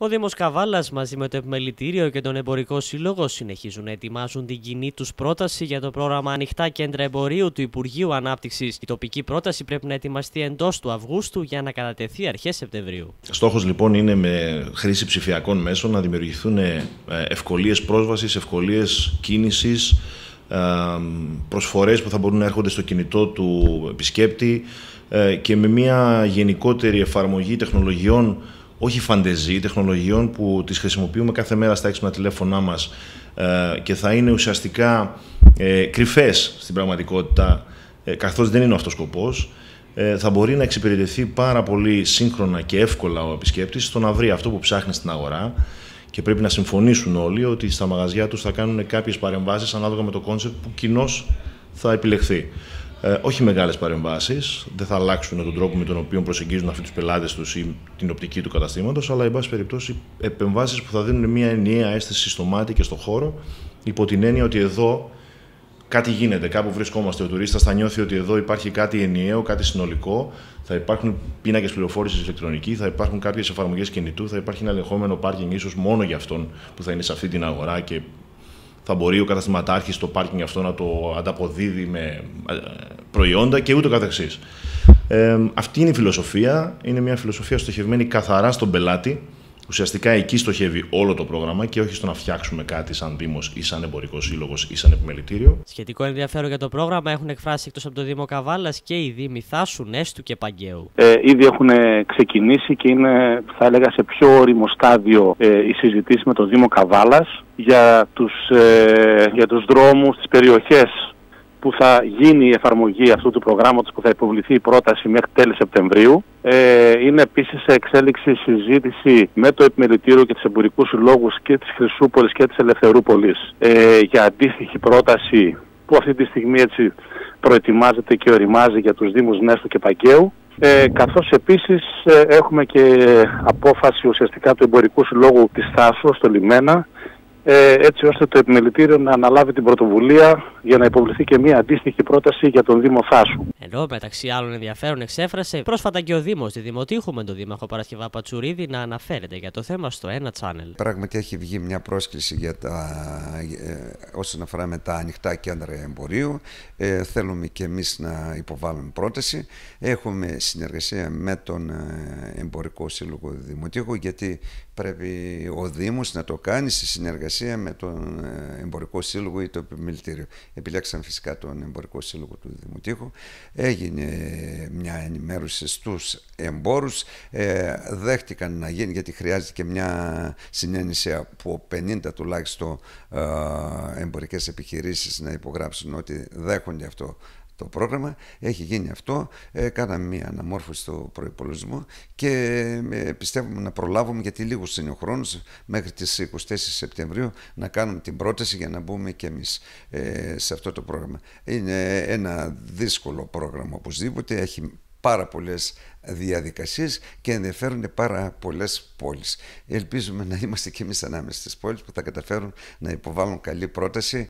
Ο Δήμος Καβάλας μαζί με το Επιμελητήριο και τον Εμπορικό Σύλλογο συνεχίζουν να ετοιμάζουν την κοινή τους πρόταση για το πρόγραμμα Ανοιχτά Κέντρα Εμπορίου του Υπουργείου Ανάπτυξης. Η τοπική πρόταση πρέπει να ετοιμαστεί εντός του Αυγούστου για να κατατεθεί αρχές Σεπτεμβρίου. Στόχος λοιπόν είναι με χρήση ψηφιακών μέσων να δημιουργηθούν ευκολίες πρόσβασης, ευκολίες κίνησης, προσφορές που θα μπορούν να έρχονται στο κινητό του επισκέπτη ε, και με μια γενικότερη εφαρμογή τεχνολογιών όχι φανταιζί, τεχνολογιών που τις χρησιμοποιούμε κάθε μέρα στα έξυπνα τηλέφωνά μας ε, και θα είναι ουσιαστικά ε, κρυφές στην πραγματικότητα, ε, καθώς δεν είναι αυτός ο σκοπός, ε, θα μπορεί να εξυπηρετηθεί πάρα πολύ σύγχρονα και εύκολα ο επισκέπτης στο να βρει αυτό που ψάχνει στην αγορά και πρέπει να συμφωνήσουν όλοι ότι στα μαγαζιά τους θα κάνουν κάποιες παρεμβάσεις ανάλογα με το κόνσεπτ που κοινώς θα επιλεχθεί. Ε, όχι μεγάλες παρεμβάσεις, δεν θα αλλάξουν τον τρόπο με τον οποίο προσεγγίζουν αυτοί τους πελάτες τους ή την οπτική του καταστήματος, αλλά εν πάση περιπτώσει επεμβάσεις που θα δίνουν μια ενιαία αίσθηση στο μάτι και στο χώρο, υπό την έννοια ότι εδώ κάτι γίνεται, κάπου βρισκόμαστε. Ο τουρίστας θα νιώθει ότι εδώ υπάρχει κάτι ενιαίο, κάτι συνολικό. Θα υπάρχουν πίνακες πληροφόρησης ηλεκτρονική, θα υπάρχουν κάποιες εφαρμογές κινητού, θα υπάρχει ένα ελεγχόμενο πάρκινγκ ίσως μόνο για αυτόν που θα είναι σε αυτή την αγορά και θα μπορεί ο καταστηματάρχης στο πάρκινγκ αυτό να το ανταποδίδει με ε, προϊόντα και ούτω καθεξής. Ε, αυτή είναι η φιλοσοφία. Είναι μια φιλοσοφία στοχευμένη καθαρά στον πελάτη. Ουσιαστικά εκεί στοχεύει όλο το πρόγραμμα και όχι στο να φτιάξουμε κάτι σαν Δήμος ή σαν εμπορικό σύλλογος ή σαν επιμελητήριο. Σχετικό ενδιαφέρον για το πρόγραμμα έχουν εκφράσει εκτός από το Δήμο Καβάλας και οι Δήμοι Θάσου, Νέστου και Παγκαίου. Ε, ήδη έχουν ξεκινήσει και είναι, θα έλεγα, σε πιο όριμο στάδιο ε, η συζητήση με το Δήμο Καβάλας για τους, ε, για τους δρόμους, τις περιοχές που θα γίνει η εφαρμογή αυτού του προγράμματος που θα υποβληθεί η πρόταση μέχρι τέλη Σεπτεμβρίου. Ε, είναι επίσης σε εξέλιξη συζήτηση με το Επιμελητήριο και τους εμπορικούς συλλόγους και της Χρυσούπολης και της Ελευθερούπολης ε, για αντίστοιχη πρόταση που αυτή τη στιγμή έτσι προετοιμάζεται και οριμάζει για τους Δήμους Νέστου και Παγκαίου. Ε, καθώς επίσης ε, έχουμε και απόφαση ουσιαστικά του Εμπορικού Συλλόγου της Θάσου στο Λιμένα ε, έτσι ώστε το Επιμελητήριο να αναλάβει την πρωτοβουλία για να υποβληθεί και μια αντίστοιχη πρόταση για τον Δήμο Θάσου. Ενώ μεταξύ άλλων ενδιαφέρον εξέφρασε πρόσφατα και ο Δήμος τη Δημοτήχου με τον Δήμαρχο Παρασκευά Πατσουρίδη να αναφέρεται για το θέμα στο ένα channel. Πράγματι έχει βγει μια πρόσκληση για τα, ε, όσον αφορά με τα ανοιχτά κέντρα εμπορίου. Ε, θέλουμε και εμείς να υποβάλουμε πρόταση. Έχουμε συνεργασία με τον ε, Εμπορικό Σύλλογο Δημοτήχου γιατί πρέπει ο Δήμος να το κάνει σε συνεργασία με τον ε, Εμπορικό Σύλλογο ή το Επιμελητήριο. Επιλέξαμε φυσικά τον Εμπορικό Σύλλογο του Δημοτήχου. Έγινε μια ενημέρωση στους εμπόρους. Ε, δέχτηκαν να γίνει γιατί χρειάζεται και μια συνένεση από 50 τουλάχιστον ε, εμπορικές επιχειρήσεις να υπογράψουν ότι δέχονται αυτό το πρόγραμμα. Έχει γίνει αυτό. Ε, κάναμε μια αναμόρφωση στο προπολογισμό και ε, πιστεύουμε να προλάβουμε γιατί λίγος είναι ο χρόνος μέχρι τις 24 Σεπτεμβρίου να κάνουμε την πρόταση για να μπούμε και εμείς ε, σε αυτό το πρόγραμμα. Είναι ένα δύσκολο πρόγραμμα οπωσδήποτε. Έχει πάρα πολλές διαδικασίες και ενδιαφέρονται πάρα πολλές πόλεις. Ελπίζουμε να είμαστε και εμείς ανάμεσα στις πόλεις που θα καταφέρουν να υποβάλουν καλή πρόταση